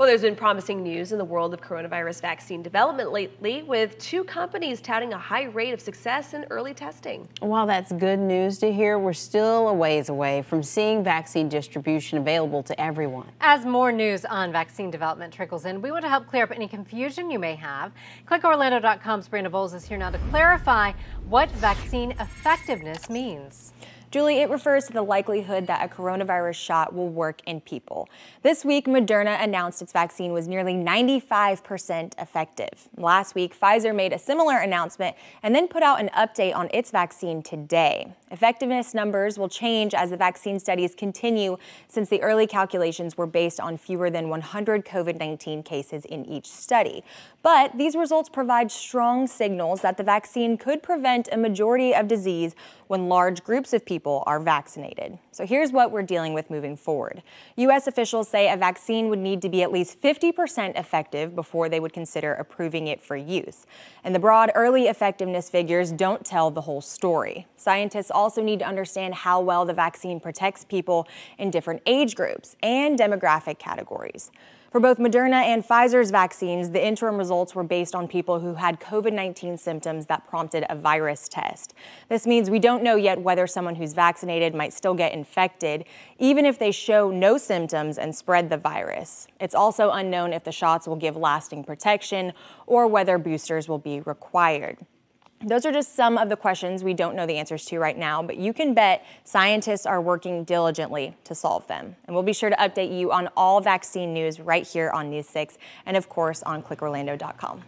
Well, there's been promising news in the world of coronavirus vaccine development lately, with two companies touting a high rate of success in early testing. While that's good news to hear, we're still a ways away from seeing vaccine distribution available to everyone. As more news on vaccine development trickles in, we want to help clear up any confusion you may have. ClickOrlando.com's Brandon Bowles is here now to clarify what vaccine effectiveness means. Julie, it refers to the likelihood that a coronavirus shot will work in people. This week, Moderna announced its vaccine was nearly 95% effective. Last week, Pfizer made a similar announcement and then put out an update on its vaccine today. Effectiveness numbers will change as the vaccine studies continue since the early calculations were based on fewer than 100 COVID 19 cases in each study. But these results provide strong signals that the vaccine could prevent a majority of disease when large groups of people are vaccinated. So here's what we're dealing with moving forward. U.S. officials say a vaccine would need to be at least 50% effective before they would consider approving it for use. And the broad early effectiveness figures don't tell the whole story. Scientists also need to understand how well the vaccine protects people in different age groups and demographic categories. For both Moderna and Pfizer's vaccines, the interim results were based on people who had COVID 19 symptoms that prompted a virus test. This means we don't know yet whether someone who's vaccinated might still get infected, even if they show no symptoms and spread the virus. It's also unknown if the shots will give lasting protection or whether boosters will be required. Those are just some of the questions we don't know the answers to right now, but you can bet scientists are working diligently to solve them. And we'll be sure to update you on all vaccine news right here on News 6 and, of course, on clickorlando.com.